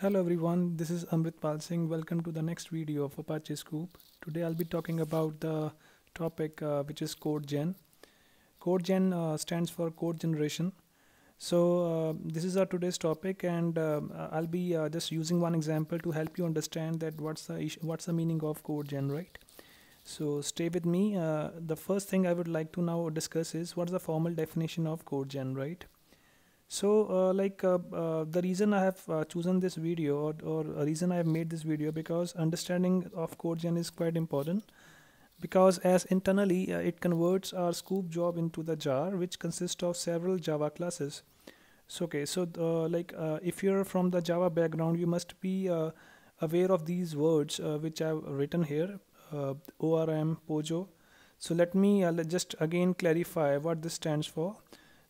Hello everyone, this is Amrit Pal Singh. Welcome to the next video of Apache Sqoop. Today I'll be talking about the topic uh, which is code gen. Code gen uh, stands for code generation. So uh, this is our today's topic and uh, I'll be uh, just using one example to help you understand that what's the what's the meaning of code gen, right? So stay with me. Uh, the first thing I would like to now discuss is what's the formal definition of code gen, right? So uh, like uh, uh, the reason i have uh, chosen this video or, or reason i have made this video because understanding of code gen is quite important. Because as internally uh, it converts our Sqoop job into the jar which consists of several java classes. So okay so uh, like if you're from the java background you must be aware of these words which i've written here orm pojo. So let me just again clarify what this stands for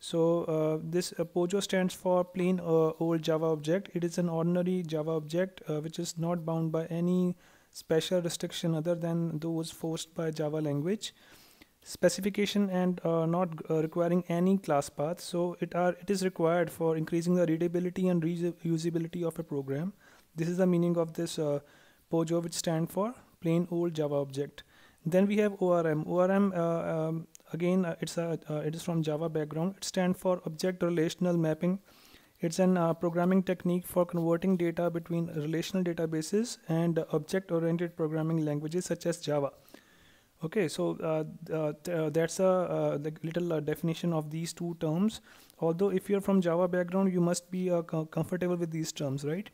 so uh, this uh, POJO stands for plain uh, old Java object. It is an ordinary Java object uh, which is not bound by any special restriction other than those forced by Java language specification and uh, not uh, requiring any class path. So it are it is required for increasing the readability and reusability of a program. This is the meaning of this POJO which stand for plain old Java object. Then we have ORM. ORM um, again uh, it's a uh, it is from java background. It stands for object relational mapping. It's an uh, programming technique for converting data between relational databases and object oriented programming languages such as java. Okay so uh, uh, uh that's a little definition of these two terms. Although if you're from java background you must be co comfortable with these terms right?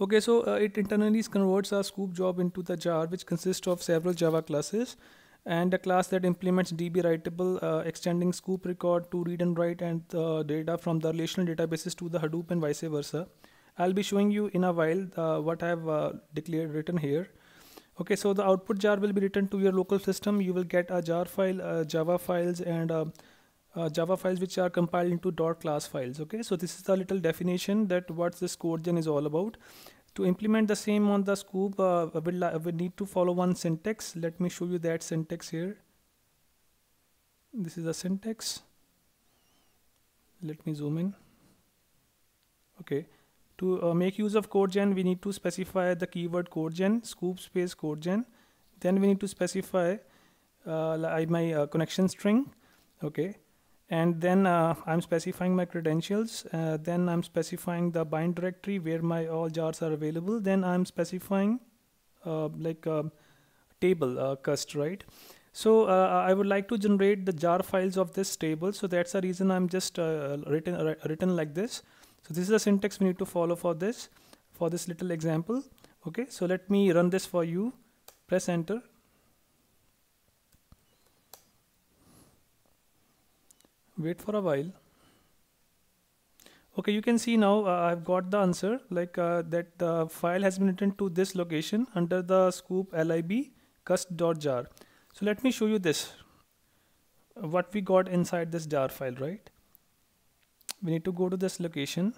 Okay so it internally converts a Sqoop job into the jar which consists of several java classes and a class that implements DB writable uh, extending Sqoop record to read and write and uh, data from the relational databases to the Hadoop and vice versa. I'll be showing you in a while uh, what I've uh, declared written here. Okay, so the output jar will be written to your local system. You will get a jar file, uh, Java files, and uh, Java files which are compiled into dot class files. Okay, so this is the little definition that what this code gen is all about to implement the same on the Sqoop uh, we'll, we need to follow one syntax. Let me show you that syntax here. This is the syntax. Let me zoom in. Okay. To uh, make use of CodeGen, we need to specify the keyword CodeGen, Sqoop space CodeGen. then we need to specify uh, my uh, connection string. Okay and then uh, I'm specifying my credentials. Uh, then I'm specifying the bind directory where my all jars are available. Then I'm specifying uh, like a um, table uh, cust right? So uh, I would like to generate the jar files of this table. So that's the reason I'm just uh, written written like this. So this is the syntax we need to follow for this for this little example. Okay so let me run this for you. Press enter wait for a while. Okay you can see now uh, I've got the answer like uh, that the file has been written to this location under the Sqoop lib cust.jar so let me show you this what we got inside this jar file right? We need to go to this location.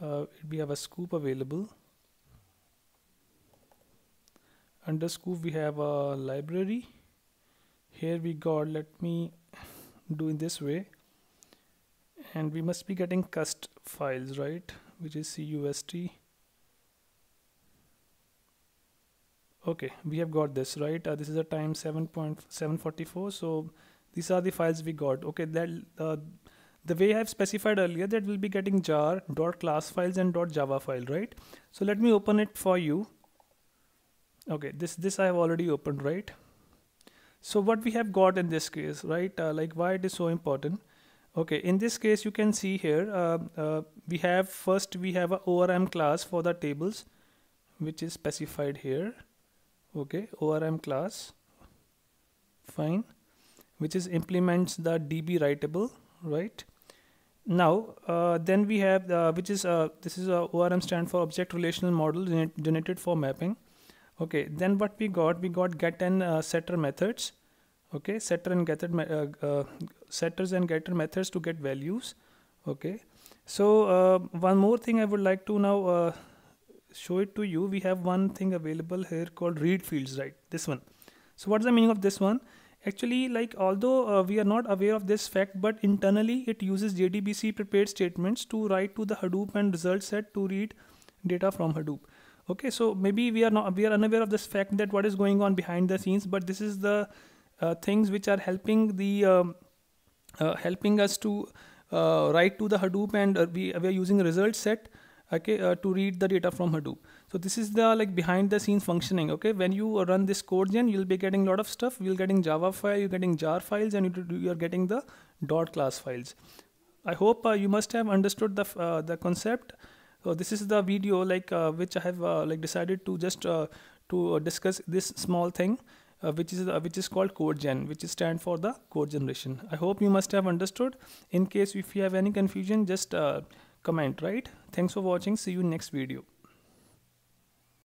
Uh, we have a Sqoop available. Under Sqoop we have a library. Here we got let me do in this way. And we must be getting cust files right? Which is cust okay we have got this right? Uh, this is a time 7.744 so these are the files we got. Okay that uh, the way I have specified earlier that we'll be getting jar dot class files and dot java file right? So let me open it for you. Okay this this I have already opened right so what we have got in this case, right? Uh, like why it is so important. Okay, in this case, you can see here, uh, uh, we have first we have a ORM class for the tables, which is specified here. Okay, ORM class, fine, which is implements the DB writable, right? Now, uh, then we have uh, which is uh, this is a ORM stand for object relational model generated for mapping okay then what we got we got get and uh, setter methods. Okay setter and getter uh, uh, setters and getter methods to get values. Okay so uh, one more thing i would like to now uh, show it to you. We have one thing available here called read fields right? This one. So what's the meaning of this one? Actually like although uh, we are not aware of this fact but internally it uses JDBC prepared statements to write to the Hadoop and result set to read data from Hadoop okay so maybe we are not we are unaware of this fact that what is going on behind the scenes but this is the uh, things which are helping the um, uh, helping us to uh, write to the Hadoop and uh, we, we are using a result set okay uh, to read the data from Hadoop. So this is the like behind the scenes functioning okay? When you run this code gen you'll be getting a lot of stuff. You're getting java file you're getting jar files and you're getting the dot class files. I hope uh, you must have understood the the concept so this is the video like uh, which i have uh, like decided to just uh, to discuss this small thing uh, which is uh, which is called code gen which is stand for the code generation. I hope you must have understood. In case if you have any confusion just uh, comment right? Thanks for watching. See you next video